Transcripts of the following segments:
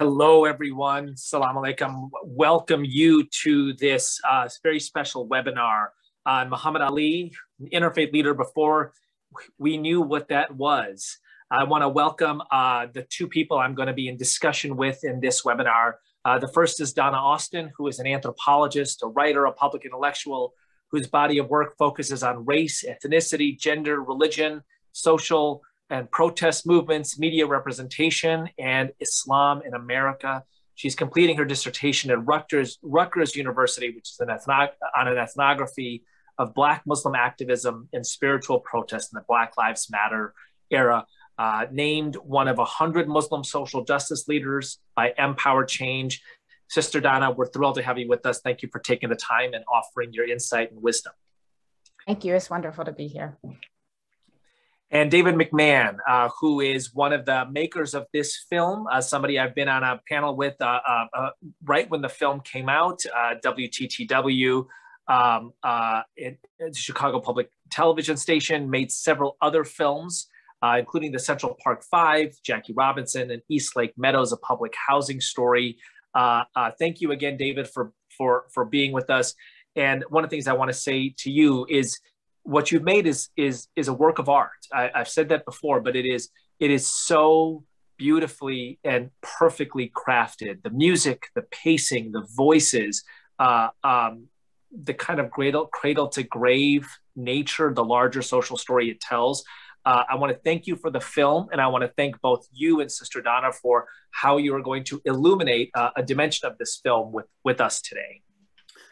Hello, everyone. Salam alaikum. Welcome you to this uh, very special webinar on Muhammad Ali, interfaith leader before we knew what that was. I want to welcome uh, the two people I'm going to be in discussion with in this webinar. Uh, the first is Donna Auston, who is an anthropologist, a writer, a public intellectual, whose body of work focuses on race, ethnicity, gender, religion, social, and protest movements, media representation, and Islam in America. She's completing her dissertation at Rutgers, Rutgers University, which is an on an ethnography of Black Muslim activism and spiritual protest in the Black Lives Matter era. Uh, named one of 100 Muslim social justice leaders by Empower Change. Sister Donna, we're thrilled to have you with us. Thank you for taking the time and offering your insight and wisdom. Thank you. It's wonderful to be here and David McMahon, uh, who is one of the makers of this film, uh, somebody I've been on a panel with uh, uh, uh right when the film came out, WTTW, uh, um, it, Chicago Public Television Station, made several other films, including the Central Park Five, Jackie Robinson, and East Lake Meadows, a public housing story. thank you again, David, for, for, for being with us. And one of the things I want to say to you is what you've made is is is a work of art. I, have said that before, but it is it is so beautifully and perfectly crafted. The music, the pacing, the voices, uh, um, the kind of cradle cradle to grave nature, the larger social story it tells. Uh, I want to thank you for the film, and I want to thank both you and Sister Donna for how you are going to illuminate uh, a dimension of this film with with us today.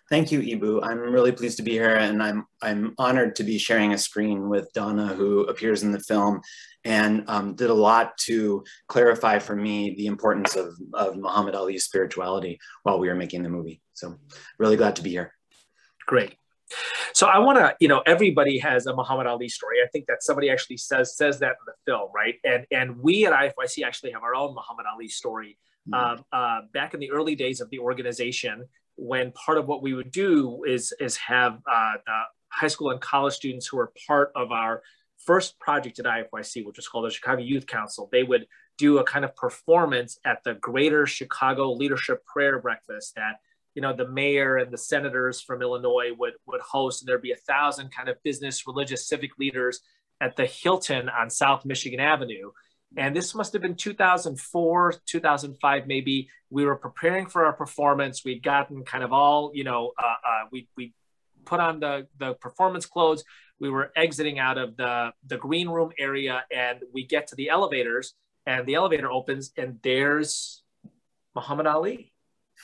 Thank you, Eboo. I'm really pleased to be here, and I'm I'm honored to be sharing a screen with Donna, who appears in the film, and um, did a lot to clarify for me the importance of of Muhammad Ali's spirituality while we were making the movie. So, really glad to be here. Great. So I want to, you know, everybody has a Muhammad Ali story. I think that somebody actually says says that in the film, right? And and we at IFYC actually have our own Muhammad Ali story. Mm-hmm. uh, back in the early days of the organization, when part of what we would do is is have uh, the high school and college students who are part of our first project at IFYC, which was called the Chicago Youth Council, they would do a kind of performance at the Greater Chicago Leadership Prayer Breakfast that you know the mayor and the senators from Illinois would would host, and there'd be a thousand kind of business, religious, civic leaders at the Hilton on South Michigan Avenue and this must have been 2004 2005 maybe. We were preparing for our performance. We'd gotten kind of all you know uh, uh, we, we put on the, the performance clothes. We were exiting out of the, the green room area and we get to the elevators and the elevator opens and there's muhammad ali.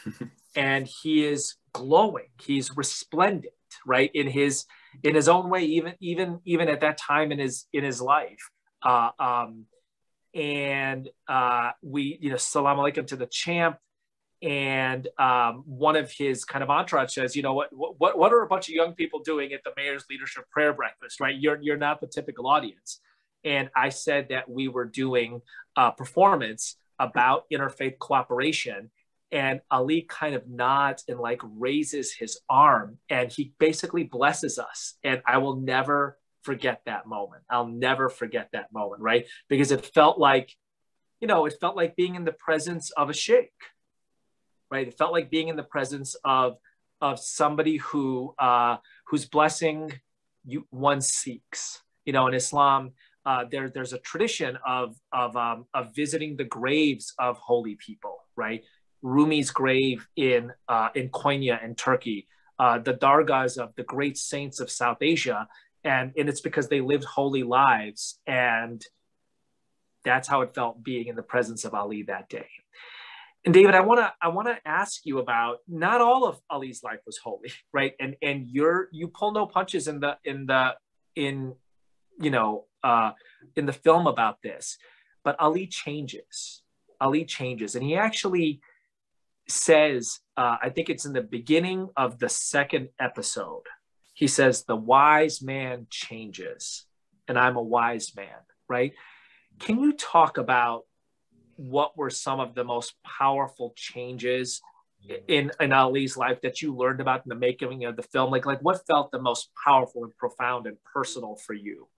And he is glowing. He's resplendent right? In his in his own way even even even at that time in his in his life. Uh, um, and uh, we, you know, salam alaikum to the champ. And um, one of his kind of entourage says, you know, what, what, what are a bunch of young people doing at the mayor's leadership prayer breakfast, right? You're, you're not the typical audience. And I said that we were doing a performance about interfaith cooperation. And Ali kind of nods and like raises his arm and he basically blesses us. And I will never forget that moment. I'll never forget that moment, right? Because it felt like, you know, it felt like being in the presence of a sheikh, right? It felt like being in the presence of of somebody who uh, whose blessing you one seeks. You know, in Islam, uh, there there's a tradition of of um, of visiting the graves of holy people, right? Rumi's grave in uh, in Konya in Turkey, uh, the dargahs of the great saints of South Asia, and and it's because they lived holy lives and that's how it felt being in the presence of ali that day. And david i want to i want to ask you about not all of ali's life was holy right? And and you're you pull no punches in the in the in you know uh in the film about this but ali changes. Ali changes. And he actually says uh, i think it's in the beginning of the second episode he says, The wise man changes, and I'm a wise man, right? Can you talk about what were some of the most powerful changes in, in Ali's life that you learned about in the making of the film? Like, like what felt the most powerful and profound and personal for you?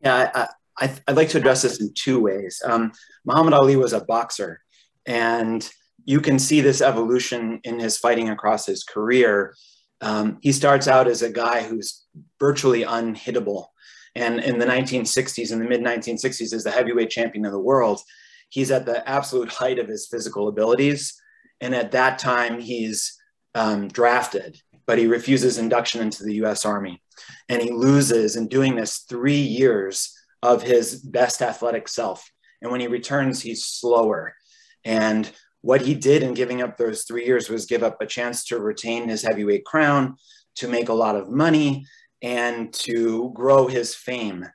Yeah, I, I, would like to address this in two ways. Um, Muhammad Ali was a boxer, And you can see this evolution in his fighting across his career. Um, he starts out as a guy who's virtually unhittable. And in the 1960s, in the mid 1960s, as the heavyweight champion of the world, he's at the absolute height of his physical abilities. And at that time, he's um, drafted, but he refuses induction into the US Army. And he loses in doing this three years of his best athletic self. And when he returns, he's slower. And what he did in giving up those three years was give up a chance to retain his heavyweight crown, to make a lot of money, and to grow his fame.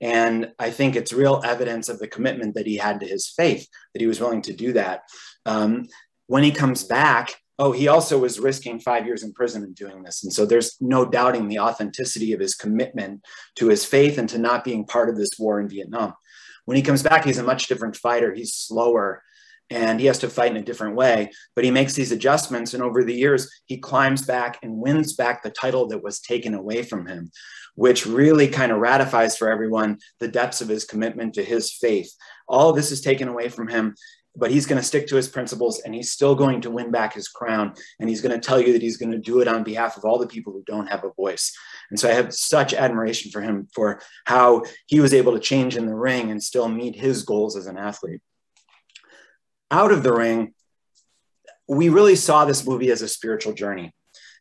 And I think it's real evidence of the commitment that he had to his faith that he was willing to do that. Um, when he comes back, oh, he also was risking five years in prison in doing this. And so there's no doubting the authenticity of his commitment to his faith and to not being part of this war in Vietnam. When he comes back, he's a much different fighter. He's slower and he has to fight in a different way. But he makes these adjustments. And over the years, he climbs back and wins back the title that was taken away from him, which really kind of ratifies for everyone the depths of his commitment to his faith. All this is taken away from him but he's going to stick to his principles and he's still going to win back his crown. And he's going to tell you that he's going to do it on behalf of all the people who don't have a voice. And so I have such admiration for him for how he was able to change in the ring and still meet his goals as an athlete. Out of the ring, we really saw this movie as a spiritual journey.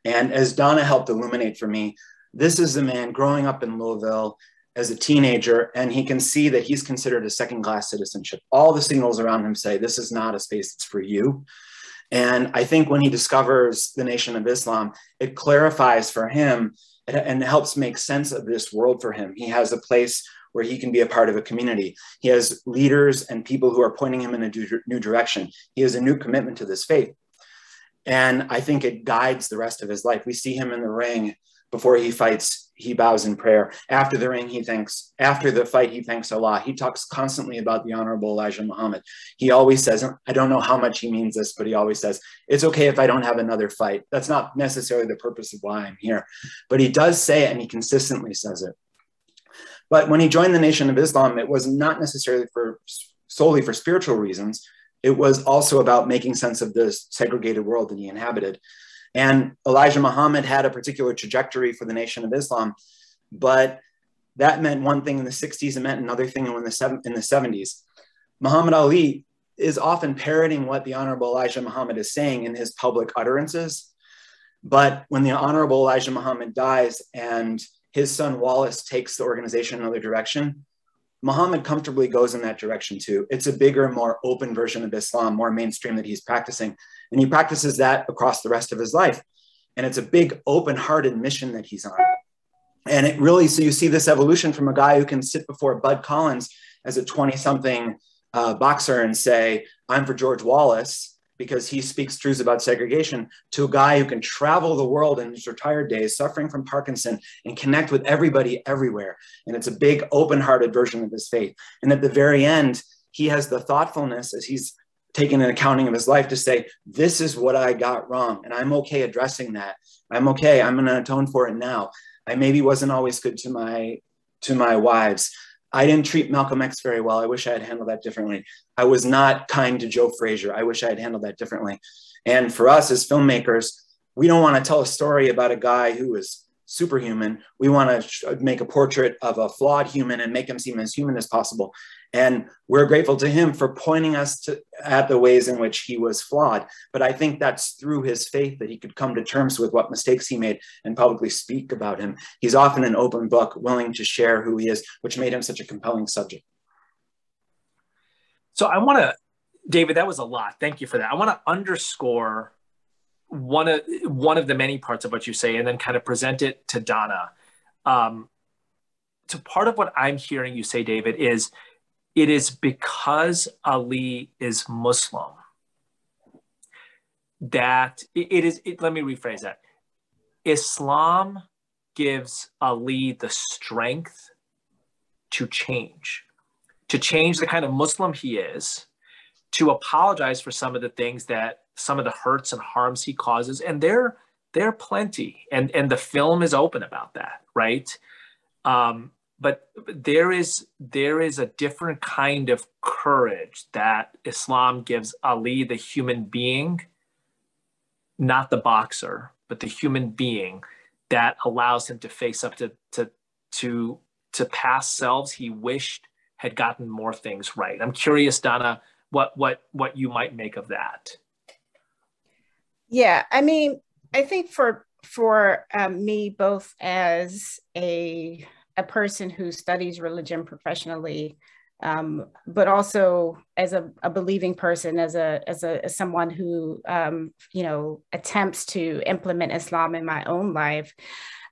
And as Donna helped illuminate for me, this is a man growing up in Louisville as a teenager and he can see that he's considered a second class citizenship. All the signals around him say this is not a space that's for you. And I think when he discovers the Nation of Islam, it clarifies for him and helps make sense of this world for him. He has a place where he can be a part of a community. He has leaders and people who are pointing him in a new direction. He has a new commitment to this faith. And I think it guides the rest of his life. We see him in the ring before he fights he bows in prayer. After the ring, he thanks, after the fight, he thanks Allah. He talks constantly about the Honorable Elijah Muhammad. He always says, I don't know how much he means this, but he always says, it's okay if I don't have another fight. That's not necessarily the purpose of why I'm here. But he does say it and he consistently says it. But when he joined the Nation of Islam, it was not necessarily for solely for spiritual reasons. It was also about making sense of this segregated world that he inhabited. And Elijah Muhammad had a particular trajectory for the Nation of Islam, but that meant one thing in the 60s and meant another thing in the, in the 70s. Muhammad Ali is often parroting what the Honorable Elijah Muhammad is saying in his public utterances. But when the Honorable Elijah Muhammad dies and his son Wallace takes the organization another direction, Muhammad comfortably goes in that direction too. It's a bigger, more open version of Islam, more mainstream that he's practicing. And he practices that across the rest of his life. And it's a big, open hearted mission that he's on. And it really, so you see this evolution from a guy who can sit before Bud Collins as a 20 something uh, boxer and say, I'm for George Wallace because he speaks truths about segregation to a guy who can travel the world in his retired days, suffering from Parkinson, and connect with everybody everywhere. And it's a big, open hearted version of his faith. And at the very end, he has the thoughtfulness as he's taking an accounting of his life to say, This is what I got wrong. And I'm okay addressing that. I'm okay. I'm going to atone for it now. I maybe wasn't always good to my to my wives. I didn't treat Malcolm X very well. I wish I had handled that differently. I was not kind to Joe Frazier. I wish I had handled that differently. And for us as filmmakers, we don't want to tell a story about a guy who is superhuman. We want to make a portrait of a flawed human and make him seem as human as possible. And we're grateful to him for pointing us to, at the ways in which he was flawed. But I think that's through his faith that he could come to terms with what mistakes he made and publicly speak about him. He's often an open book, willing to share who he is, which made him such a compelling subject. So I want to, David, that was a lot. Thank you for that. I want to underscore one of one of the many parts of what you say, and then kind of present it to Donna. Um, so part of what I'm hearing you say, David, is it is because Ali is Muslim that it is, it, let me rephrase that. Islam gives Ali the strength to change, to change the kind of Muslim he is, to apologize for some of the things that some of the hurts and harms he causes. And there, there are plenty. And, and the film is open about that, right? Um, but there is there is a different kind of courage that Islam gives Ali, the human being, not the boxer, but the human being that allows him to face up to to to to past selves he wished had gotten more things right. I'm curious, Donna, what what what you might make of that. Yeah, I mean, I think for for um, me, both as a a person who studies religion professionally, um, but also as a, a, believing person, as a as a as someone who um, you know attempts to implement Islam in my own life.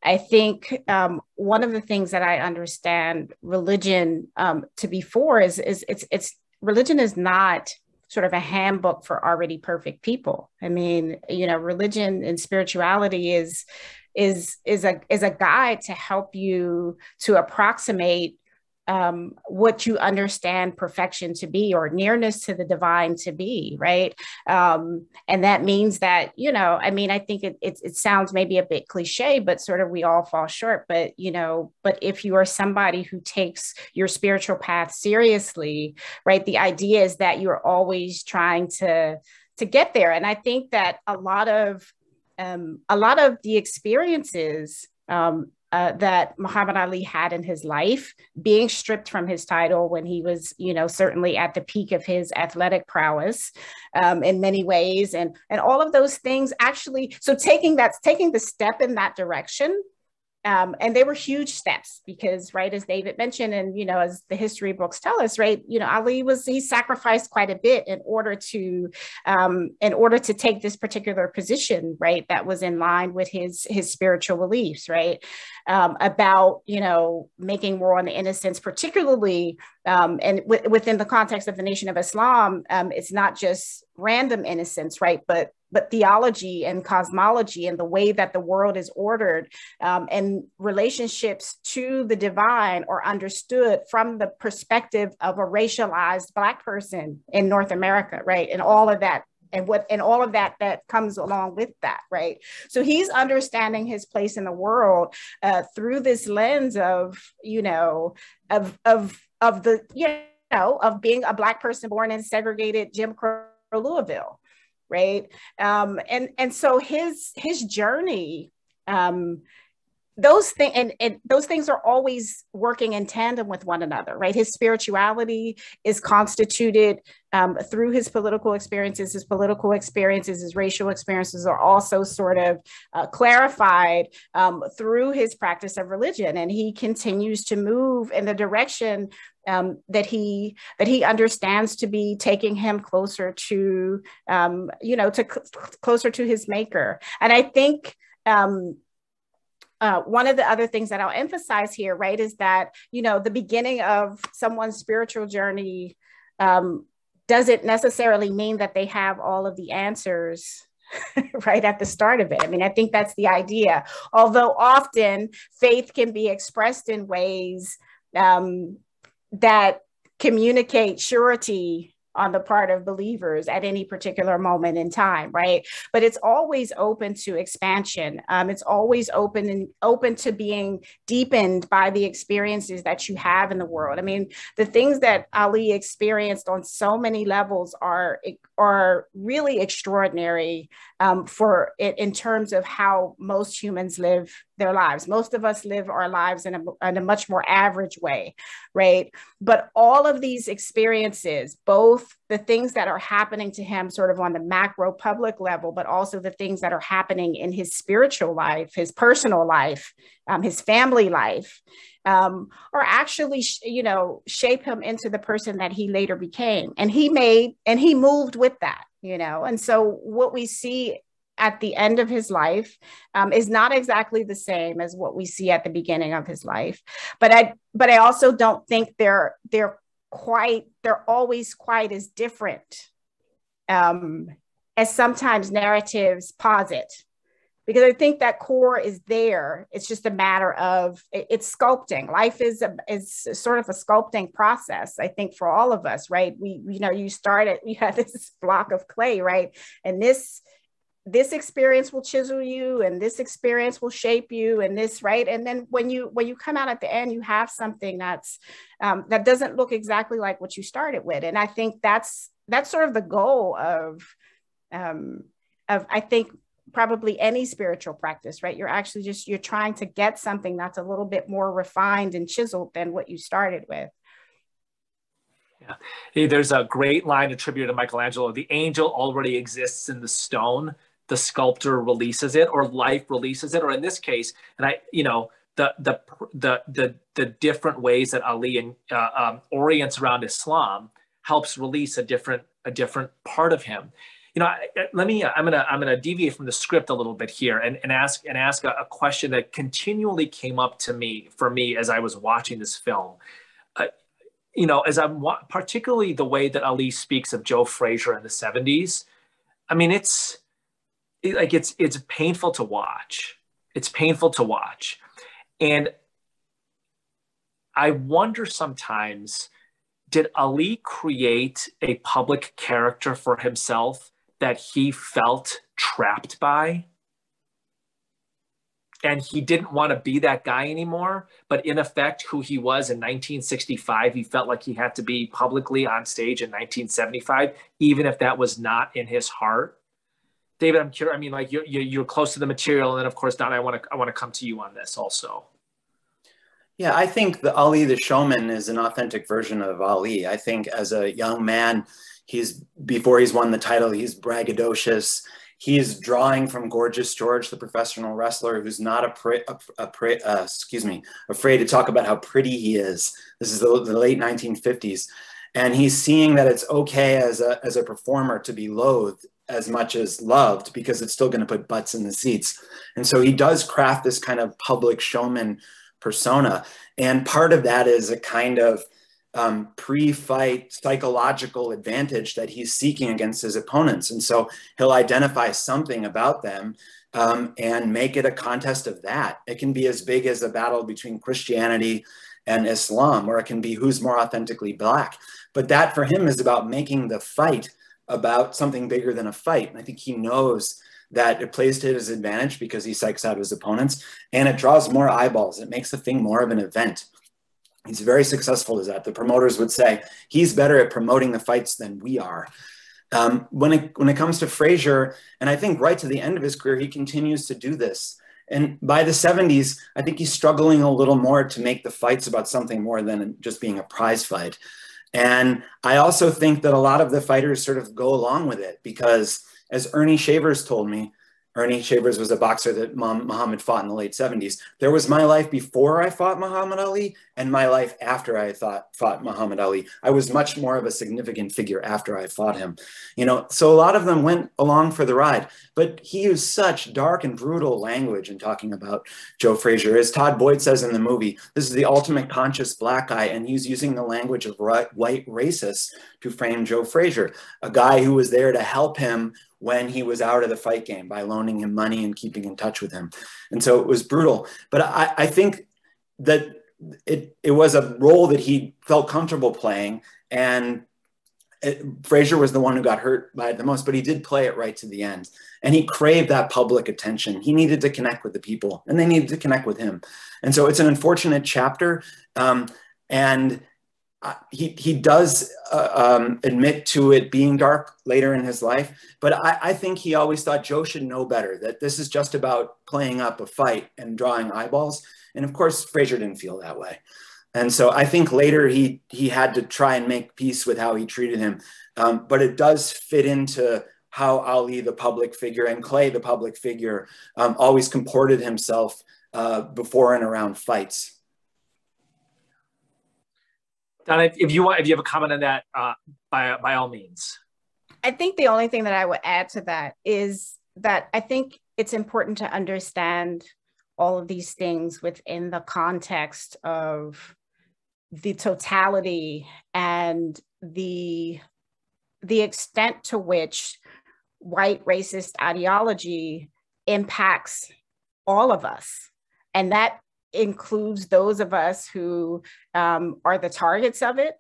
I think um, one of the things that I understand religion um, to be for is is it's it's religion is not sort of a handbook for already perfect people. I mean, you know, religion and spirituality is is is a is a guide to help you to approximate um, what you understand perfection to be or nearness to the divine to be, right? Um, and that means that, you know, I mean, I think it, it, it, sounds maybe a bit cliche, but sort of we all fall short. But, you know, but if you are somebody who takes your spiritual path seriously, right, the idea is that you're always trying to to get there. And I think that a lot of um, a lot of the experiences um, uh, that Muhammad Ali had in his life, being stripped from his title when he was, you know, certainly at the peak of his athletic prowess um, in many ways, and and all of those things actually. So taking that, taking the step in that direction um, and they were huge steps because, right, as David mentioned, and you know, as the history books tell us, right, you know, Ali was he sacrificed quite a bit in order to, um, in order to take this particular position, right, that was in line with his his spiritual beliefs, right, um, about you know making war on the innocents, particularly, um, and w- within the context of the Nation of Islam, um, it's not just random innocence, right, but but theology and cosmology and the way that the world is ordered um, and relationships to the divine are understood from the perspective of a racialized black person in north america right? And all of that and what and all of that that comes along with that right? So he's understanding his place in the world uh, through this lens of you know of of of the you know of being a black person born in segregated jim crow louisville right? Um, and and so his his journey um, those things and, and, those things are always working in tandem with one another right? His spirituality is constituted um, through his political experiences. His political experiences his racial experiences are also sort of uh, clarified um, through his practice of religion. And he continues to move in the direction um, that he that he understands to be taking him closer to um, you know to cl- closer to his maker. And i think um, uh, one of the other things that I'll emphasize here, right, is that you know the beginning of someone's spiritual journey um, doesn't necessarily mean that they have all of the answers right at the start of it. I mean, I think that's the idea. Although often faith can be expressed in ways um, that communicate surety on the part of believers at any particular moment in time, right? But it's always open to expansion. Um, it's always open and open to being deepened by the experiences that you have in the world. I mean, the things that Ali experienced on so many levels are are really extraordinary um, for it in terms of how most humans live their lives. Most of us live our lives in a, in a much more average way, right? But all of these experiences, both the things that are happening to him sort of on the macro public level, but also the things that are happening in his spiritual life, his personal life, um, his family life, um, or actually, you know, shape him into the person that he later became. And he made, and he moved with that, you know. And so what we see at the end of his life um, is not exactly the same as what we see at the beginning of his life. But I, but I also don't think they're they're quite they're always quite as different um, as sometimes narratives posit because I think that core is there. It's just a matter of it's sculpting. Life is a, is sort of a sculpting process. I think for all of us, right? We you know you start started you had this block of clay, right? And this this experience will chisel you and this experience will shape you and this right and then when you when you come out at the end you have something that's um, that doesn't look exactly like what you started with and i think that's that's sort of the goal of um, of i think probably any spiritual practice right you're actually just you're trying to get something that's a little bit more refined and chiseled than what you started with yeah. Hey, there's a great line attributed to Michelangelo. The angel already exists in the stone the sculptor releases it or life releases it or in this case and i you know the the the the, the different ways that ali and, uh, um, orients around islam helps release a different a different part of him. You know I, let me i'm gonna i'm gonna deviate from the script a little bit here and, and ask and ask a, a question that continually came up to me for me as i was watching this film. Uh, you know as i'm particularly the way that ali speaks of joe frazier in the 70s i mean it's like it's it's painful to watch. It's painful to watch. And I wonder sometimes did Ali create a public character for himself that he felt trapped by? And he didn't want to be that guy anymore. But in effect, who he was in 1965, he felt like he had to be publicly on stage in 1975, even if that was not in his heart. David, I'm curious. I mean, like you're, you're close to the material, and then of course, Don, I want to I want to come to you on this also. Yeah, I think the Ali the Showman is an authentic version of Ali. I think as a young man, he's before he's won the title, he's braggadocious. He's drawing from Gorgeous George, the professional wrestler, who's not a, pre, a, a pre, uh, excuse me, afraid to talk about how pretty he is. This is the, the late 1950s, and he's seeing that it's okay as a as a performer to be loathed as much as loved because it's still going to put butts in the seats. And so he does craft this kind of public showman persona. And part of that is a kind of um, pre-fight psychological advantage that he's seeking against his opponents. And so he'll identify something about them um, and make it a contest of that. It can be as big as a battle between Christianity and Islam, or it can be who's more authentically black. But that for him is about making the fight about something bigger than a fight. And I think he knows that it plays to his advantage because he psychs out his opponents and it draws more eyeballs. It makes the thing more of an event. He's very successful as that. The promoters would say he's better at promoting the fights than we are. Um, when it when it comes to Frazier, and I think right to the end of his career, he continues to do this. And by the 70s, I think he's struggling a little more to make the fights about something more than just being a prize fight. And I also think that a lot of the fighters sort of go along with it because, as Ernie Shavers told me, Ernie Shavers was a boxer that Muhammad fought in the late 70s. There was my life before I fought Muhammad Ali and my life after I thought, fought Muhammad Ali. I was much more of a significant figure after I fought him. You know, so a lot of them went along for the ride, but he used such dark and brutal language in talking about Joe Frazier. As Todd Boyd says in the movie, this is the ultimate conscious black guy, and he's using the language of white racists to frame Joe Frazier, a guy who was there to help him when he was out of the fight game by loaning him money and keeping in touch with him. And so it was brutal. But I, I think that it, it was a role that he felt comfortable playing. And it, Frazier was the one who got hurt by it the most, but he did play it right to the end. And he craved that public attention. He needed to connect with the people, and they needed to connect with him. And so it's an unfortunate chapter. Um, and he he does uh, um, admit to it being dark later in his life, but I, I, think he always thought Joe should know better. That this is just about playing up a fight and drawing eyeballs. And of course, Frazier didn't feel that way. And so I think later he he had to try and make peace with how he treated him. Um, but it does fit into how Ali, the public figure, and Clay, the public figure, um, always comported himself uh, before and around fights. Donna, if you want, if you have a comment on that, uh, by by all means. I think the only thing that I would add to that is that I think it's important to understand all of these things within the context of the totality and the the extent to which white racist ideology impacts all of us and that includes those of us who um, are the targets of it.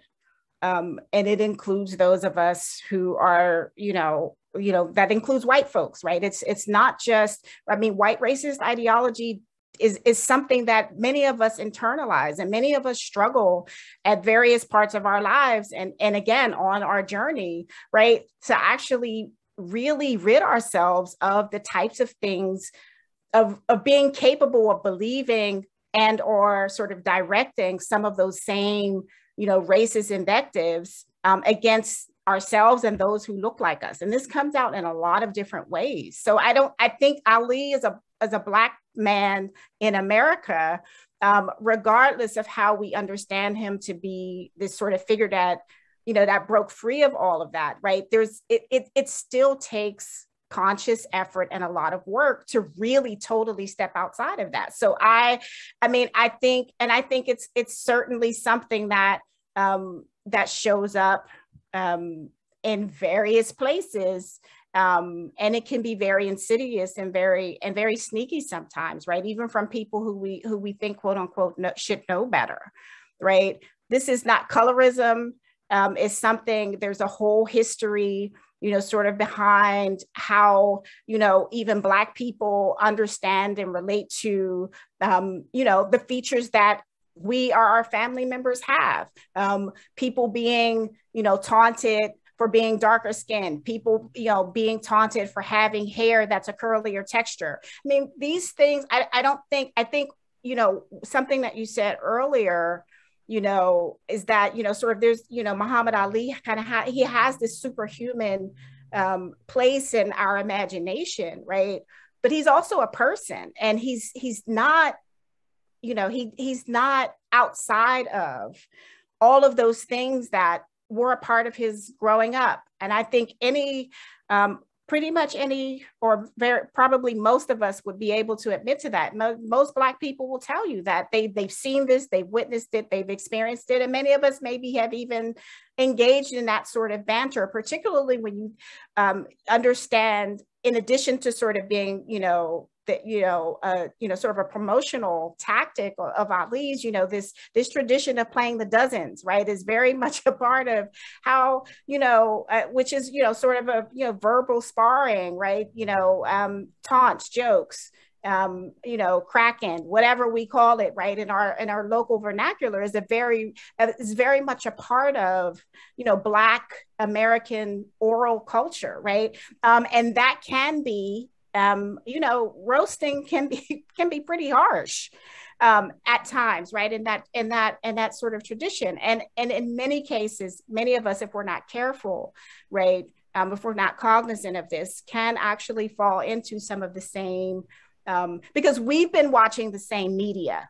Um, and it includes those of us who are, you know, you know that includes white folks right it's it's not just i mean white racist ideology is is something that many of us internalize and many of us struggle at various parts of our lives and and again on our journey right to actually really rid ourselves of the types of things of of being capable of believing and or sort of directing some of those same you know racist invectives um, against ourselves and those who look like us. And this comes out in a lot of different ways. So i don't i think ali is a as a black man in america um, regardless of how we understand him to be this sort of figure that you know that broke free of all of that right? There's it it, it still takes conscious effort and a lot of work to really totally step outside of that. So i i mean i think and i think it's it's certainly something that um that shows up um in various places um, and it can be very insidious and very and very sneaky sometimes right? Even from people who we who we think quote unquote know, should know better right? This is not colorism um, is something there's a whole history you know, sort of behind how, you know, even Black people understand and relate to, um, you know, the features that we or our family members have. Um, people being, you know, taunted for being darker skinned, people, you know, being taunted for having hair that's a curlier texture. I mean, these things, I, I don't think, I think, you know, something that you said earlier you know, is that, you know, sort of there's, you know, Muhammad Ali kind of, ha- he has this superhuman um, place in our imagination, right? But he's also a person and he's, he's not, you know, he, he's not outside of all of those things that were a part of his growing up. And I think any um, pretty much any or very probably most of us would be able to admit to that. Most black people will tell you that they they've seen this they've witnessed it they've experienced it and many of us maybe have even engaged in that sort of banter particularly when you um, understand in addition to sort of being you know that you know uh, you know sort of a promotional tactic of Ali's you know this this tradition of playing the dozens right is very much a part of how you know uh, which is you know sort of a you know verbal sparring right you know um, taunts jokes um, you know, Kraken, whatever we call it, right? In our in our local vernacular is a very is very much a part of you know Black American oral culture, right? Um, and that can be um, you know, roasting can be can be pretty harsh um, at times, right? In that in that in that sort of tradition, and and in many cases, many of us, if we're not careful, right, um, if we're not cognizant of this, can actually fall into some of the same um, because we've been watching the same media,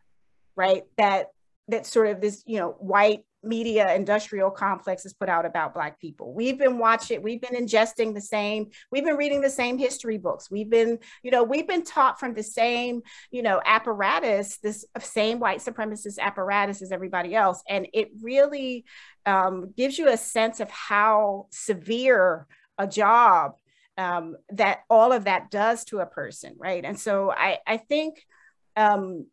right? That that sort of this you know white media industrial complex has put out about black people. We've been watching we've been ingesting the same we've been reading the same history books. We've been you know we've been taught from the same you know apparatus this same white supremacist apparatus as everybody else. And it really um, gives you a sense of how severe a job um, that all of that does to a person right? And so i i think um,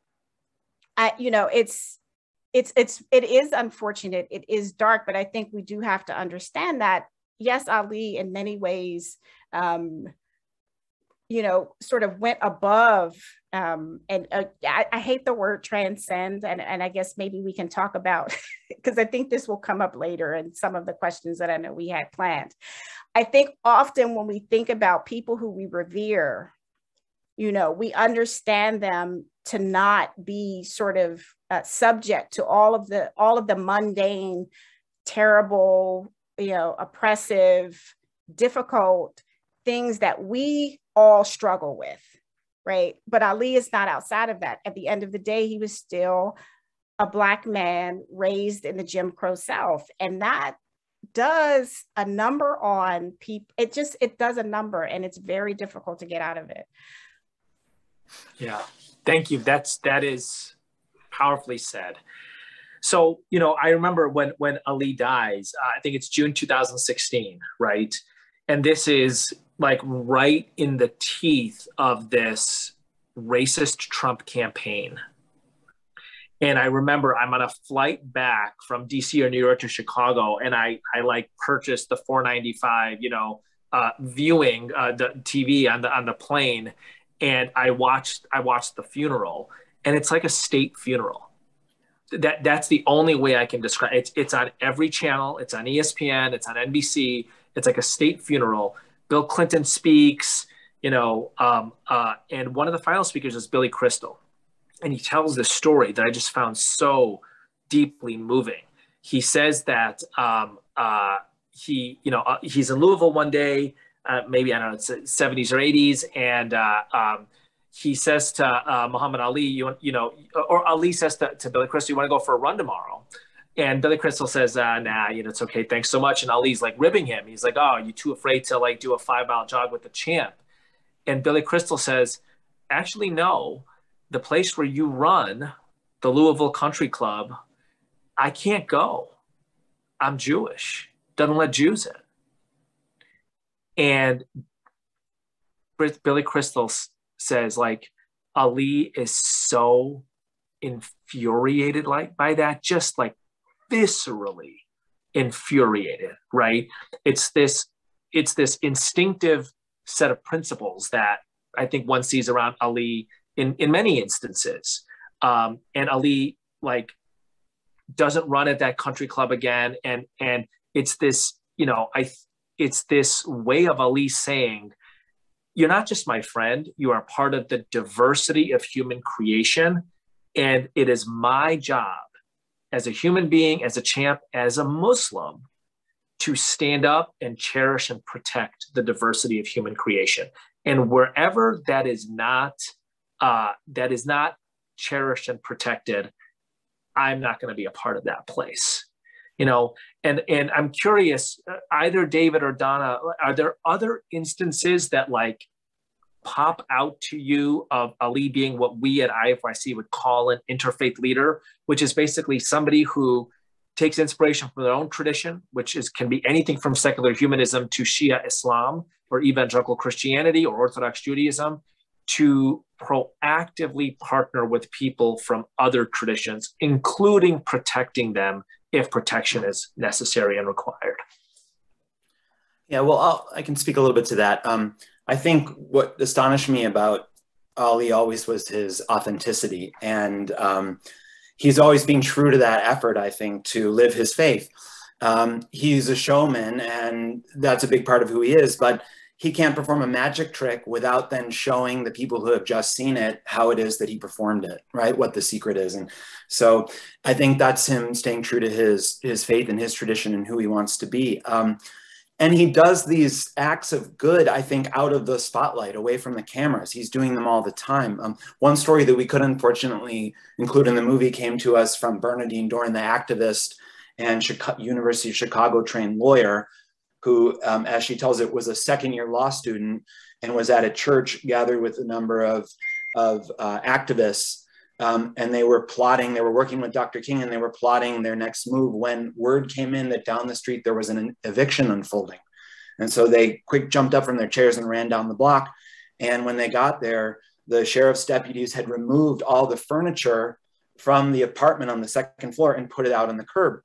I, you know, it's it's it's it is unfortunate. It is dark but i think we do have to understand that yes ali in many ways um you know sort of went above um and uh, I, I hate the word transcend and and i guess maybe we can talk about because i think this will come up later in some of the questions that i know we had planned i think often when we think about people who we revere you know we understand them to not be sort of uh, subject to all of the all of the mundane terrible you know oppressive difficult things that we all struggle with right? But ali is not outside of that. At the end of the day he was still a black man raised in the jim crow south. And that does a number on people it just it does a number and it's very difficult to get out of it yeah thank you that's that is powerfully said. So, you know, I remember when when Ali dies, uh, I think it's June 2016, right? And this is like right in the teeth of this racist Trump campaign. And I remember I'm on a flight back from DC or New York to Chicago, and I I like purchased the 495, you know, uh, viewing uh, the TV on the on the plane, and I watched I watched the funeral, and it's like a state funeral. That that's the only way I can describe it. It's it's on every channel. It's on ESPN. It's on NBC. It's like a state funeral. Bill Clinton speaks, you know, um, uh, and one of the final speakers is Billy Crystal, and he tells this story that I just found so deeply moving. He says that um, uh, he, you know, uh, he's in Louisville one day, uh, maybe I don't know, it's 70s or 80s, and uh, um, he says to uh, Muhammad Ali, you, you know, or Ali says to, to Billy Crystal, you want to go for a run tomorrow? And Billy Crystal says, uh, nah, you know, it's okay. Thanks so much. And Ali's like ribbing him. He's like, oh, you too afraid to like do a five mile jog with the champ. And Billy Crystal says, actually, no, the place where you run, the Louisville Country Club, I can't go. I'm Jewish. Doesn't let Jews in. And Billy Crystal says, like, Ali is so infuriated like by that, just like viscerally infuriated, right? It's this, it's this instinctive set of principles that I think one sees around Ali in, in many instances. Um, and Ali like doesn't run at that country club again. And and it's this, you know, I it's this way of Ali saying, you're not just my friend, you are part of the diversity of human creation. And it is my job as a human being, as a champ, as a Muslim, to stand up and cherish and protect the diversity of human creation. And wherever that is not uh, that is not cherished and protected, I'm not going to be a part of that place. You know, and and I'm curious, uh, either David or Donna, are there other instances that like pop out to you of Ali being what we at IFYC would call an interfaith leader, which is basically somebody who takes inspiration from their own tradition, which is can be anything from secular humanism to Shia Islam or evangelical Christianity or Orthodox Judaism, to proactively partner with people from other traditions, including protecting them if protection is necessary and required. Yeah, well, I'll, i can speak a little bit to that. Um, I think what astonished me about Ali always was his authenticity. And um, he's always been true to that effort, I think, to live his faith. Um, he's a showman, and that's a big part of who he is. But he can't perform a magic trick without then showing the people who have just seen it how it is that he performed it right? What the secret is. And so i think that's him staying true to his his faith and his tradition and who he wants to be. Um, and he does these acts of good i think out of the spotlight away from the cameras. He's doing them all the time. Um, one story that we could unfortunately include in the movie came to us from bernardine dohrn the activist and university of chicago trained lawyer who, um, as she tells it, was a second year law student and was at a church gathered with a number of, of uh, activists. Um, and they were plotting, they were working with Dr. King and they were plotting their next move when word came in that down the street there was an eviction unfolding. And so they quick jumped up from their chairs and ran down the block. And when they got there, the sheriff's deputies had removed all the furniture from the apartment on the second floor and put it out on the curb.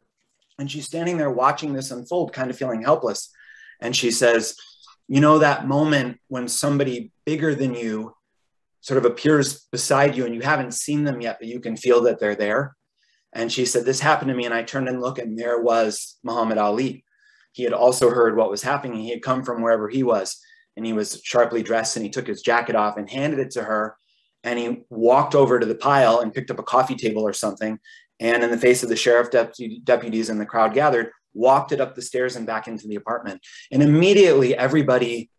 And she's standing there watching this unfold, kind of feeling helpless. And she says, You know, that moment when somebody bigger than you sort of appears beside you and you haven't seen them yet, but you can feel that they're there. And she said, This happened to me. And I turned and looked, and there was Muhammad Ali. He had also heard what was happening. He had come from wherever he was, and he was sharply dressed, and he took his jacket off and handed it to her. And he walked over to the pile and picked up a coffee table or something and in the face of the sheriff deputies and the crowd gathered, walked it up the stairs and back into the apartment. And immediately everybody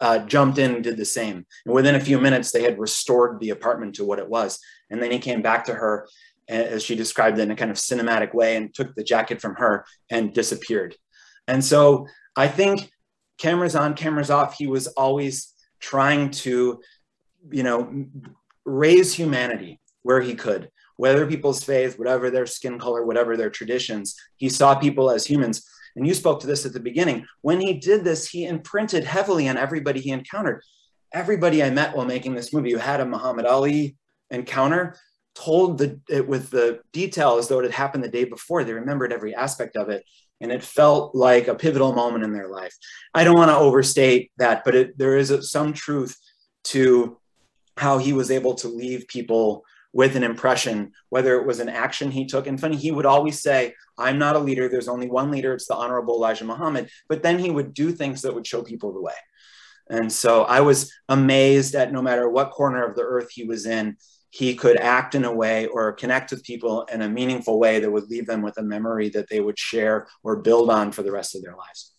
uh, jumped in and did the same. And within a few minutes, they had restored the apartment to what it was. And then he came back to her, as she described it in a kind of cinematic way, and took the jacket from her and disappeared. And so I think cameras on, cameras off, he was always trying to, you know, raise humanity where he could whether people's faith, whatever their skin color, whatever their traditions, he saw people as humans. And you spoke to this at the beginning. When he did this, he imprinted heavily on everybody he encountered. Everybody I met while making this movie who had a Muhammad Ali encounter told the, it with the detail as though it had happened the day before. They remembered every aspect of it. and it felt like a pivotal moment in their life. I don't want to overstate that, but it, there is a, some truth to how he was able to leave people with an impression, whether it was an action he took. And funny, he would always say, I'm not a leader. There's only one leader. It's the Honorable Elijah Muhammad. But then he would do things that would show people the way. And so I was amazed at no matter what corner of the earth he was in, he could act in a way or connect with people in a meaningful way that would leave them with a memory that they would share or build on for the rest of their lives.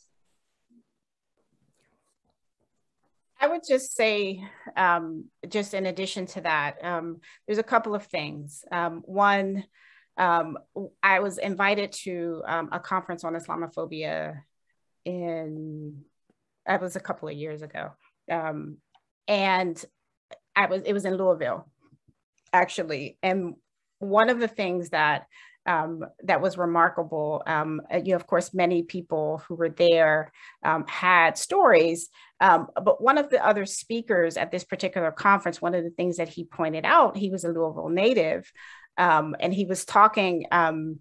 I would just say, um, just in addition to that, um, there's a couple of things. Um, one, um, I was invited to um, a conference on Islamophobia in, that was a couple of years ago. Um, and I was, it was in Louisville actually. And one of the things that um, that was remarkable. Um, uh, you know, of course, many people who were there um, had stories, um, but one of the other speakers at this particular conference, one of the things that he pointed out, he was a Louisville native, um, and he was talking. Um,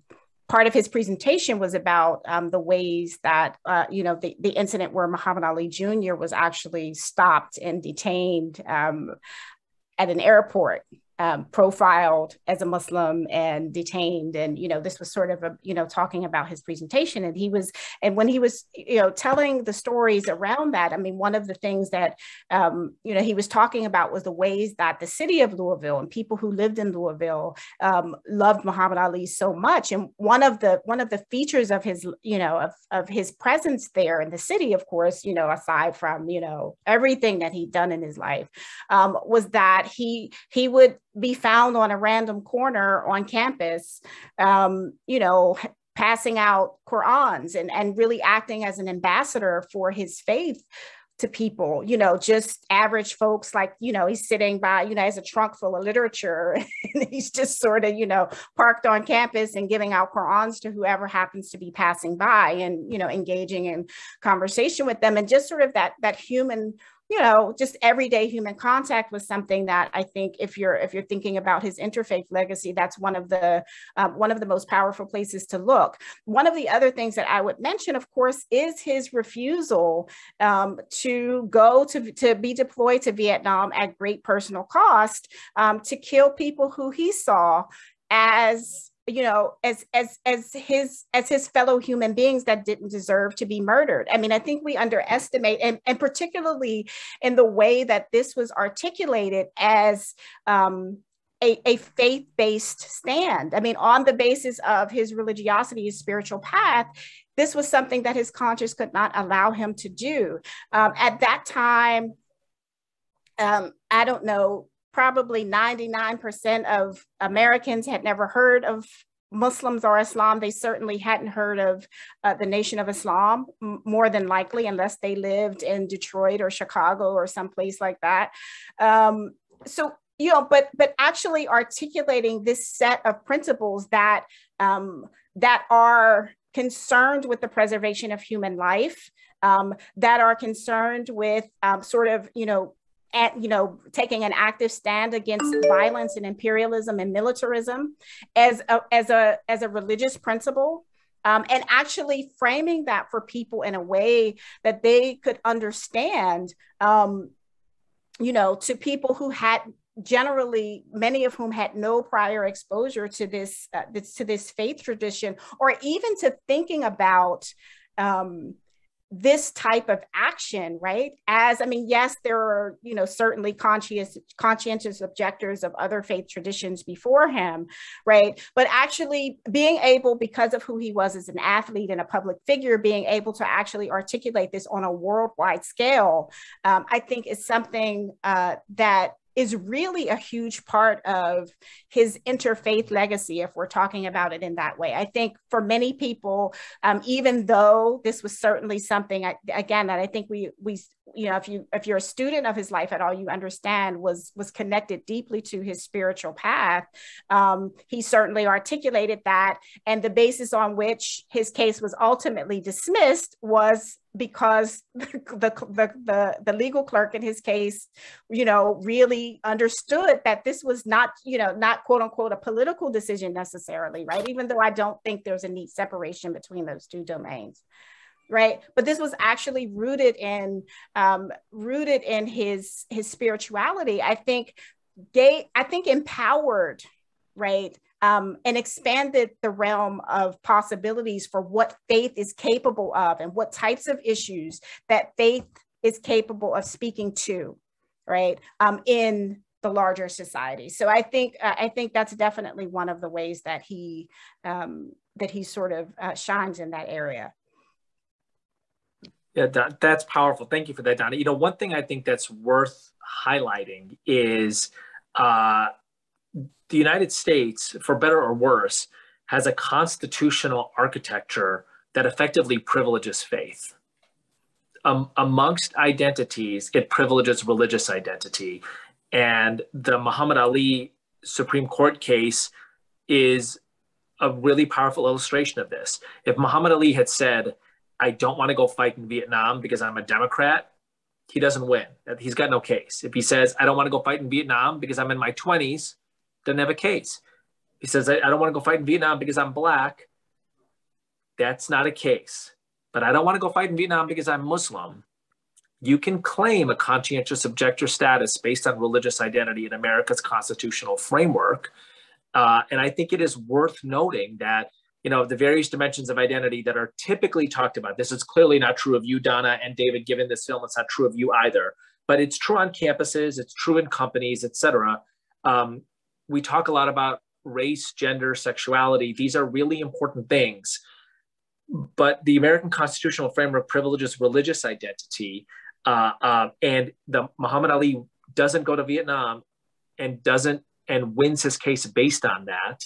part of his presentation was about the ways that uh, you know the, the incident where Muhammad Ali Jr. was actually stopped and detained at an airport um, profiled as a Muslim and detained. And, you know, this was sort of a, you know, talking about his presentation. And he was, and when he was, you know, telling the stories around that, I mean, one of the things that, um, you know, he was talking about was the ways that the city of Louisville and people who lived in Louisville um, loved Muhammad Ali so much. And one of the, one of the features of his, you know, of, of his presence there in the city, of course, you know, aside from, you know, everything that he'd done in his life, um, was that he, he would be found on a random corner on campus, um, you know, passing out Qurans and, and really acting as an ambassador for his faith to people, you know, just average folks like, you know, he's sitting by, you know, has a trunk full of literature and he's just sort of, you know, parked on campus and giving out Qurans to whoever happens to be passing by and, you know, engaging in conversation with them. And just sort of that, that human you know just everyday human contact was something that i think if you're if you're thinking about his interfaith legacy that's one of the um, one of the most powerful places to look. One of the other things that i would mention of course is his refusal um, to go to, to be deployed to vietnam at great personal cost um, to kill people who he saw as you know as as as his as his fellow human beings that didn't deserve to be murdered. I mean i think we underestimate and, and particularly in the way that this was articulated as um, a, a faith-based stand. I mean on the basis of his religiosity his spiritual path this was something that his conscience could not allow him to do. Um, at that time um, i don't know probably 99% of Americans had never heard of Muslims or Islam. They certainly hadn't heard of uh, the Nation of Islam, more than likely, unless they lived in Detroit or Chicago or someplace like that. Um, so, you know, but but actually articulating this set of principles that um, that are concerned with the preservation of human life, um, that are concerned with um, sort of, you know, at, you know, taking an active stand against violence and imperialism and militarism as a, as a, as a religious principle. Um, and actually framing that for people in a way that they could understand, um, you know, to people who had generally many of whom had no prior exposure to this, uh, this to this faith tradition or even to thinking about um, this type of action right? As i mean yes there are you know certainly conscious conscientious objectors of other faith traditions before him right? But actually being able because of who he was as an athlete and a public figure being able to actually articulate this on a worldwide scale um, i think is something uh, that is really a huge part of his interfaith legacy if we're talking about it in that way. I think for many people um, even though this was certainly something I, again that i think we we you know if you if you're a student of his life at all you understand was was connected deeply to his spiritual path. Um, he certainly articulated that. And the basis on which his case was ultimately dismissed was because the, the, the, the, legal clerk in his case, you know, really understood that this was not, you know, not quote unquote a political decision necessarily, right? Even though I don't think there's a neat separation between those two domains right? But this was actually rooted in um, rooted in his his spirituality. I think gay i think empowered right um, and expanded the realm of possibilities for what faith is capable of and what types of issues that faith is capable of speaking to right um, in the larger society. So i think uh, i think that's definitely one of the ways that he um, that he sort of uh, shines in that area yeah, that, that's powerful. Thank you for that, Donna. You know, one thing I think that's worth highlighting is uh, the United States, for better or worse, has a constitutional architecture that effectively privileges faith. Um, amongst identities, it privileges religious identity. And the Muhammad Ali Supreme Court case is a really powerful illustration of this. If Muhammad Ali had said, I don't want to go fight in Vietnam because I'm a Democrat, he doesn't win. He's got no case. If he says, I don't want to go fight in Vietnam because I'm in my 20s, doesn't have a case. He says, I don't want to go fight in Vietnam because I'm black, that's not a case. But I don't want to go fight in Vietnam because I'm Muslim. You can claim a conscientious objector status based on religious identity in America's constitutional framework. Uh, and I think it is worth noting that you know, the various dimensions of identity that are typically talked about. This is clearly not true of you, Donna and David, given this film. It's not true of you either, but it's true on campuses, it's true in companies, etc. Um, we talk a lot about race, gender, sexuality. These are really important things. But the American constitutional framework privileges religious identity. Uh, uh, and the Muhammad Ali doesn't go to Vietnam and doesn't and wins his case based on that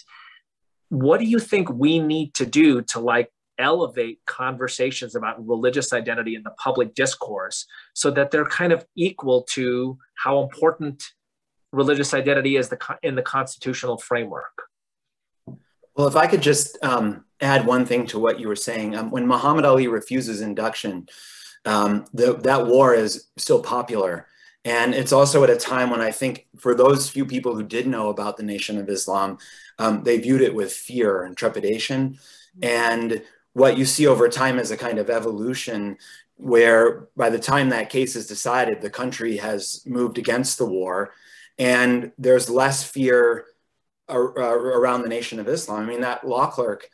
what do you think we need to do to like elevate conversations about religious identity in the public discourse so that they're kind of equal to how important religious identity is the, in the constitutional framework? Well if i could just um, add one thing to what you were saying um, when muhammad ali refuses induction um, the, that war is still popular and it's also at a time when I think for those few people who did know about the Nation of Islam, um, they viewed it with fear and trepidation. And what you see over time is a kind of evolution where by the time that case is decided, the country has moved against the war and there's less fear around the Nation of Islam. I mean, that law clerk,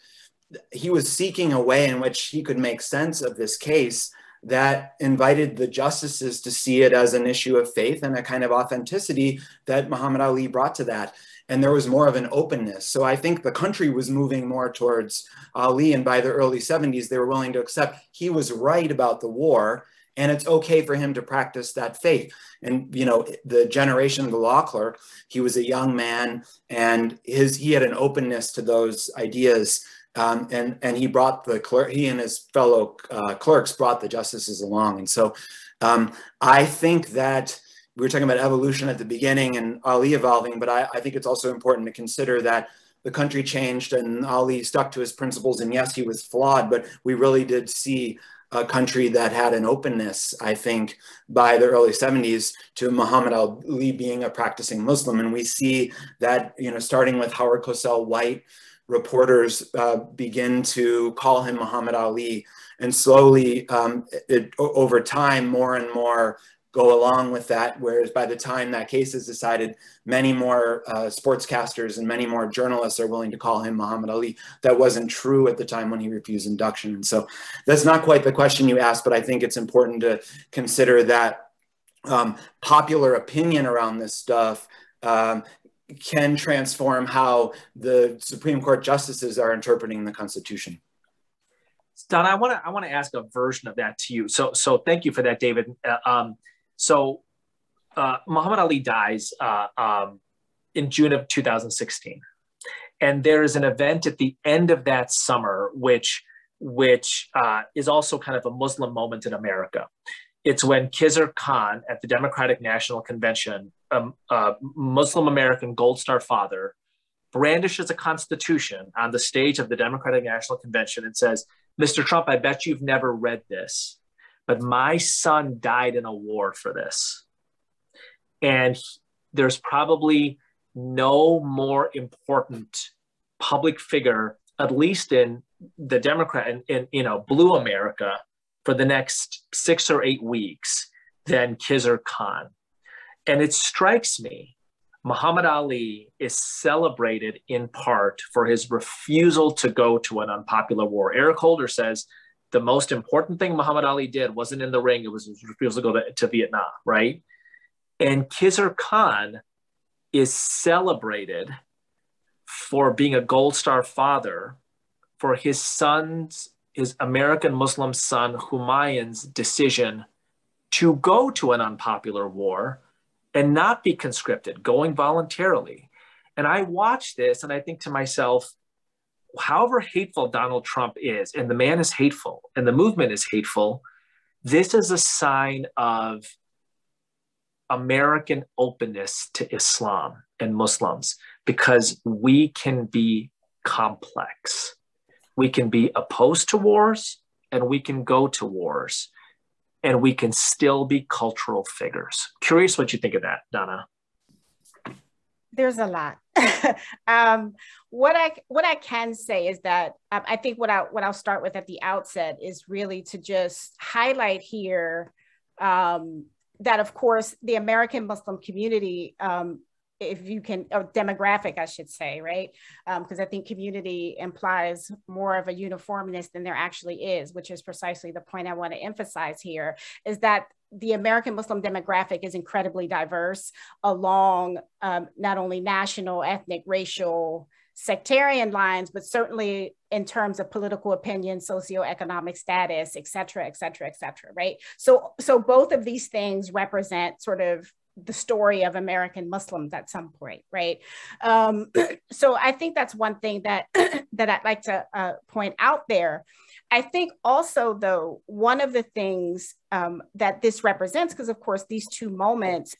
he was seeking a way in which he could make sense of this case that invited the justices to see it as an issue of faith and a kind of authenticity that Muhammad Ali brought to that. And there was more of an openness. So I think the country was moving more towards Ali. And by the early 70s, they were willing to accept he was right about the war and it's okay for him to practice that faith and you know the generation of the law clerk he was a young man and his he had an openness to those ideas um, and and he brought the clerk. He and his fellow uh, clerks brought the justices along. And so, um, I think that we were talking about evolution at the beginning and Ali evolving, but I, I think it's also important to consider that the country changed and Ali stuck to his principles. And yes, he was flawed, but we really did see a country that had an openness, I think, by the early 70s to Muhammad Ali being a practicing Muslim. And we see that, you know, starting with Howard Cosell White, reporters uh, begin to call him Muhammad Ali. And slowly, um, it, over time, more and more go along with that. Whereas by the time that case is decided, many more uh, sportscasters and many more journalists are willing to call him Muhammad Ali. That wasn't true at the time when he refused induction. And so that's not quite the question you asked, but I think it's important to consider that um, popular opinion around this stuff um, can transform how the Supreme Court justices are interpreting the Constitution. Don, I want to I want to ask a version of that to you. So so thank you for that, David. Uh, um, so uh, Muhammad Ali dies uh, um, in June of 2016, and there is an event at the end of that summer which which uh, is also kind of a Muslim moment in America. It's when Khizr Khan at the Democratic National Convention, um, a Muslim American Gold Star father, brandishes a constitution on the stage of the Democratic National Convention and says, Mr. Trump, I bet you've never read this, but my son died in a war for this. And there's probably no more important public figure, at least in the Democrat in you know blue America, for the next six or eight weeks than Khizr Khan. And it strikes me Muhammad Ali is celebrated in part for his refusal to go to an unpopular war. Eric Holder says the most important thing Muhammad Ali did wasn't in the ring, it was his refusal to go to, to Vietnam, right? And Khizr Khan is celebrated for being a Gold Star father for his son's, his American Muslim son Humayun's decision to go to an unpopular war and not be conscripted, going voluntarily. And I watch this and I think to myself, however hateful Donald Trump is, and the man is hateful, and the movement is hateful, this is a sign of American openness to Islam and Muslims because we can be complex. We can be opposed to wars and we can go to wars and we can still be cultural figures. Curious what you think of that, Donna. There's a lot. um, what I what I can say is that um, I think what I what I'll start with at the outset is really to just highlight here um, that of course the American Muslim community um, if you can, or demographic, I should say, right? Because um, I think community implies more of a uniformness than there actually is, which is precisely the point I want to emphasize here, is that the American Muslim demographic is incredibly diverse along um, not only national, ethnic, racial, sectarian lines, but certainly in terms of political opinion, socioeconomic status, et cetera, et cetera, et cetera, right? So, so both of these things represent sort of the story of American Muslims at some point, right? Um, so I think that's one thing that that I'd like to uh, point out there. I think also, though, one of the things um, that this represents, because of course these two moments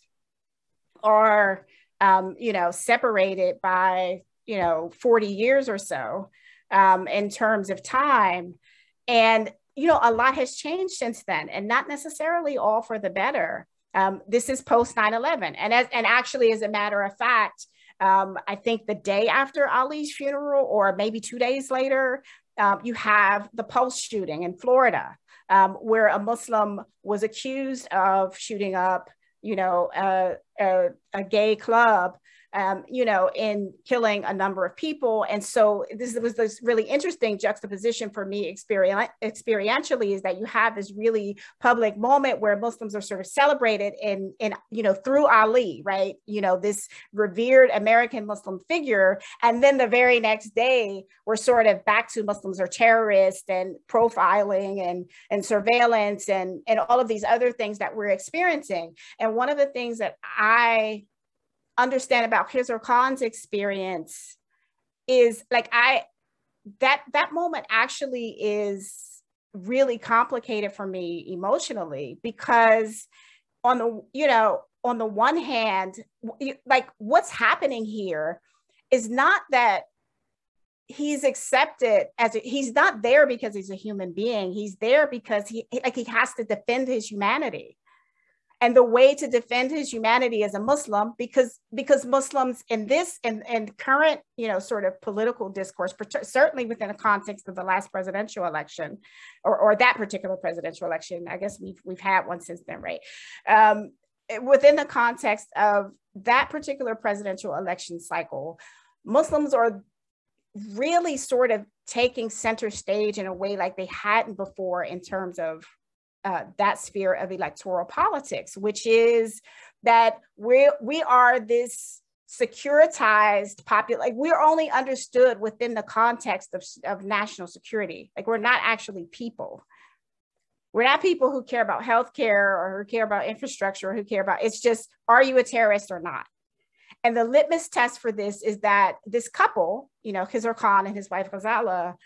are, um, you know, separated by you know 40 years or so um, in terms of time, and you know a lot has changed since then, and not necessarily all for the better. Um, this is post 9 11. And, as, and actually, as a matter of fact, um, I think the day after Ali's funeral, or maybe two days later, um, you have the Pulse shooting in Florida, um, where a Muslim was accused of shooting up, you know, a, a, a gay club um, you know, in killing a number of people. And so this was this really interesting juxtaposition for me experientially is that you have this really public moment where Muslims are sort of celebrated in, in, you know, through Ali, right? You know, this revered American Muslim figure. And then the very next day, we're sort of back to Muslims are terrorists and profiling and, and surveillance and, and all of these other things that we're experiencing. And one of the things that I understand about Khizr Khan's experience is like I that that moment actually is really complicated for me emotionally because on the you know on the one hand like what's happening here is not that he's accepted as a, he's not there because he's a human being. He's there because he like he has to defend his humanity and the way to defend his humanity as a Muslim, because because Muslims in this and in current you know sort of political discourse, certainly within the context of the last presidential election, or, or that particular presidential election, I guess we've we've had one since then, right? Um, within the context of that particular presidential election cycle, Muslims are really sort of taking center stage in a way like they hadn't before in terms of uh, that sphere of electoral politics, which is that we we are this securitized popular like we're only understood within the context of, of national security. Like we're not actually people. We're not people who care about healthcare or who care about infrastructure or who care about it's just are you a terrorist or not? And the litmus test for this is that this couple you know Khizr Khan and his wife Ghazala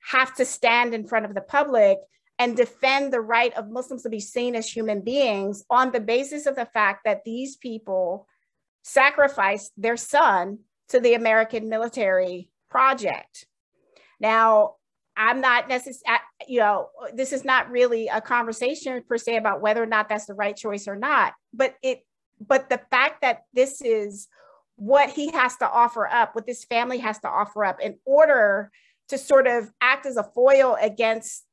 have to stand in front of the public and defend the right of Muslims to be seen as human beings on the basis of the fact that these people sacrificed their son to the American military project. Now, I'm not necessarily, you know, this is not really a conversation per se about whether or not that's the right choice or not, but it, but the fact that this is what he has to offer up, what this family has to offer up in order to sort of act as a foil against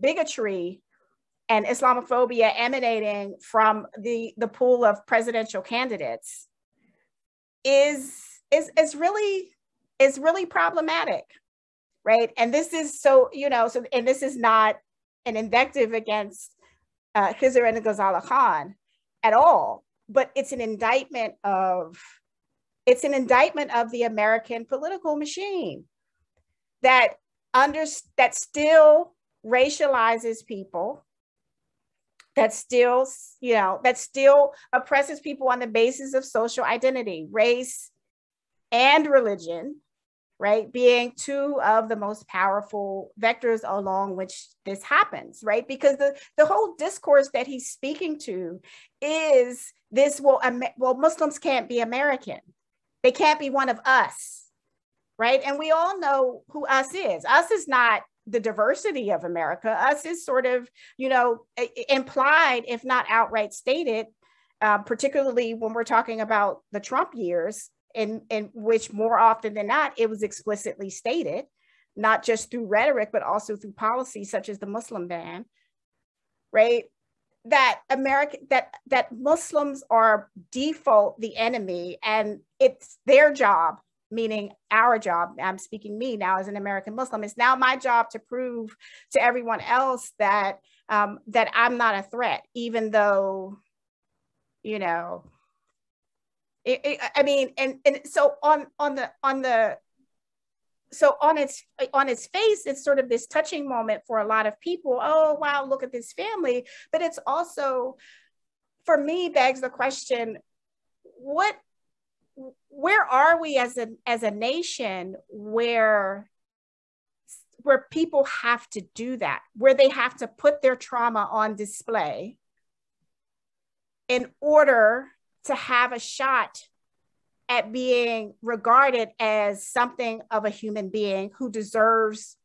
bigotry and Islamophobia emanating from the, the pool of presidential candidates is, is, is really, is really problematic right? And this is so, you know, so, and this is not an invective against uh, Khizr and Ghazala Khan at all, but it's an indictment of, it's an indictment of the American political machine that under, that still racializes people, that still, you know, that still oppresses people on the basis of social identity, race, and religion, right? Being two of the most powerful vectors along which this happens, right? Because the, the whole discourse that he's speaking to is this, well, well, Muslims can't be American. They can't be one of us, right? And we all know who us is. Us is not the diversity of America. Us is sort of, you know, implied, if not outright stated, uh, particularly when we're talking about the Trump years, in, in which more often than not, it was explicitly stated, not just through rhetoric, but also through policy such as the Muslim ban, right? That America that that Muslims are default the enemy, and it's their job, meaning our job. I'm speaking me now as an American Muslim. It's now my job to prove to everyone else that um, that I'm not a threat, even though, you know, it, it, I mean, and and so on on the on the so on its on its face, it's sort of this touching moment for a lot of people. Oh wow, look at this family, but it's also for me begs the question: what where are we as a as a nation where where people have to do that, where they have to put their trauma on display in order to have a shot at being regarded as something of a human being who deserves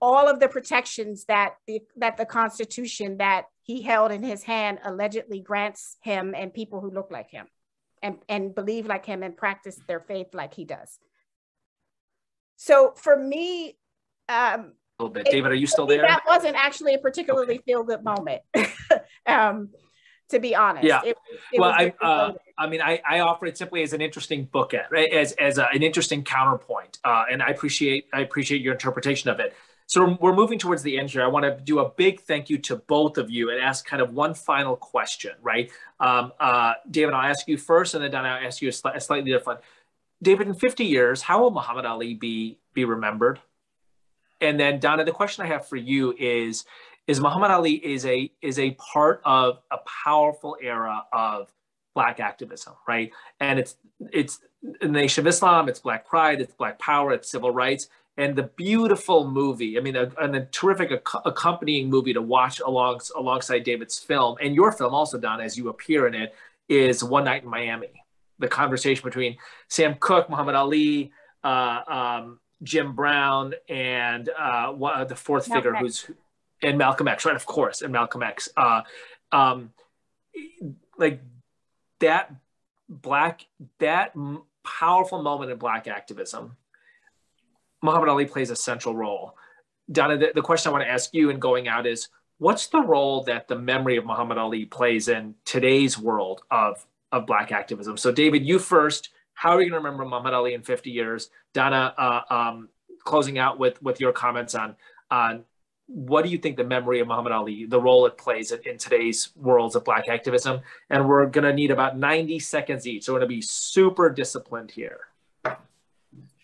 all of the protections that the that the constitution that he held in his hand allegedly grants him and people who look like him and, and believe like him and practice their faith like he does so for me um a little bit david are you still there that wasn't actually a particularly okay. feel good moment um to be honest. Yeah. It, it well, I, uh, I mean, I, I offer it simply as an interesting book, right? as, as a, an interesting counterpoint. Uh, and I appreciate, I appreciate your interpretation of it. So we're moving towards the end here. I want to do a big thank you to both of you and ask kind of one final question, right? Um, uh, David, I'll ask you first, and then Donna, I'll ask you a, sli- a slightly different. David, in 50 years, how will Muhammad Ali be be remembered? And then Donna, the question I have for you is, is Muhammad Ali is a is a part of a powerful era of black activism, right? And it's it's the Nation of Islam, it's Black Pride, it's Black Power, it's civil rights, and the beautiful movie. I mean, a, and a terrific ac- accompanying movie to watch along alongside David's film and your film also, Don, as you appear in it, is One Night in Miami. The conversation between Sam Cooke, Muhammad Ali, uh, um, Jim Brown, and uh, the fourth figure who's and Malcolm X, right? Of course, and Malcolm X. Uh, um, like that black, that powerful moment in black activism, Muhammad Ali plays a central role. Donna, the, the question I want to ask you in going out is, what's the role that the memory of Muhammad Ali plays in today's world of, of black activism? So David, you first, how are you going to remember Muhammad Ali in 50 years? Donna, uh, um, closing out with, with your comments on, on what do you think the memory of Muhammad Ali, the role it plays in, in today's worlds of Black activism? And we're going to need about 90 seconds each. So we're going to be super disciplined here.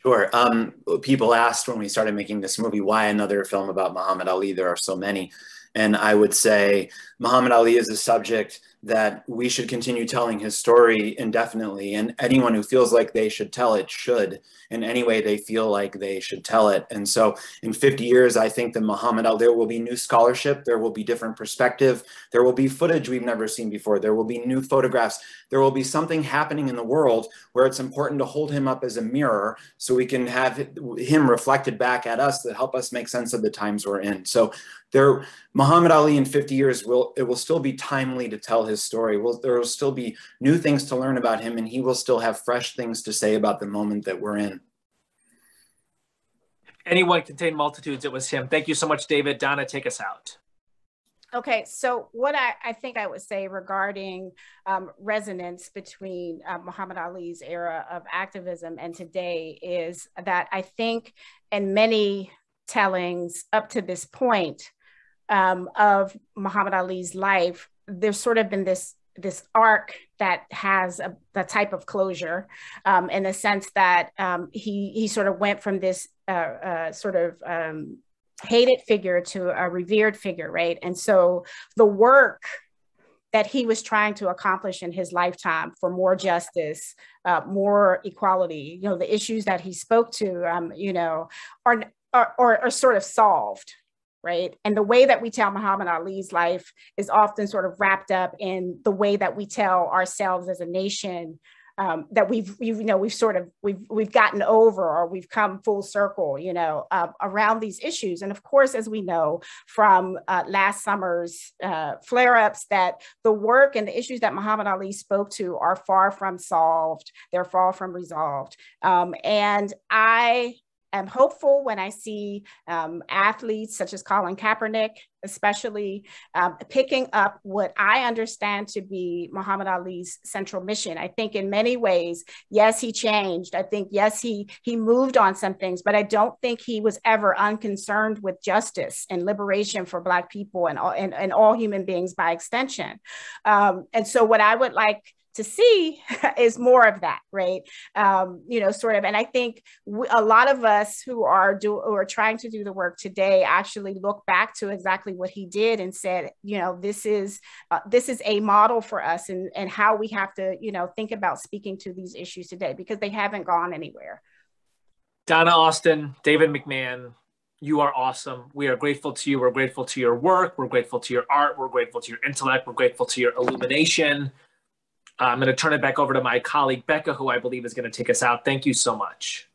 Sure. Um, people asked when we started making this movie, why another film about Muhammad Ali? There are so many. And I would say Muhammad Ali is a subject that we should continue telling his story indefinitely. And anyone who feels like they should tell it should in any way they feel like they should tell it. And so in 50 years, I think that Muhammad Ali, there will be new scholarship, there will be different perspective, there will be footage we've never seen before, there will be new photographs, there will be something happening in the world where it's important to hold him up as a mirror so we can have him reflected back at us that help us make sense of the times we're in. So there, Muhammad Ali in 50 years will it will still be timely to tell his story. Will there will still be new things to learn about him, and he will still have fresh things to say about the moment that we're in. Anyone contain multitudes. It was him. Thank you so much, David. Donna, take us out. Okay, so what I, I think I would say regarding um, resonance between uh, Muhammad Ali's era of activism and today is that I think in many tellings up to this point, um, of Muhammad Ali's life, there's sort of been this this arc that has a, the type of closure um, in the sense that um, he he sort of went from this uh, uh, sort of um, hated figure to a revered figure, right? And so the work that he was trying to accomplish in his lifetime for more justice, uh, more equality, you know, the issues that he spoke to, um, you know, are, are, are, are sort of solved, right? And the way that we tell Muhammad Ali's life is often sort of wrapped up in the way that we tell ourselves as a nation um, that we've, we've, you know, we've sort of we've we've gotten over or we've come full circle, you know, uh, around these issues. And of course, as we know from uh, last summer's uh, flare-ups, that the work and the issues that Muhammad Ali spoke to are far from solved. They're far from resolved. Um, and I am hopeful when I see um, athletes such as Colin Kaepernick, especially um, picking up what I understand to be Muhammad Ali's central mission. I think in many ways, yes, he changed. I think, yes, he, he moved on some things, but I don't think he was ever unconcerned with justice and liberation for Black people and all, and, and all human beings by extension. Um, and so what I would like to see is more of that, right? Um, you know, sort of. And I think a lot of us who are do who are trying to do the work today actually look back to exactly what he did and said, you know, this is uh, this is a model for us and and how we have to, you know, think about speaking to these issues today because they haven't gone anywhere. Donna Auston, David McMahon, you are awesome. We are grateful to you. We're grateful to your work. We're grateful to your art. We're grateful to your intellect. We're grateful to your illumination. I'm going to turn it back over to my colleague, Becca, who I believe is going to take us out. Thank you so much.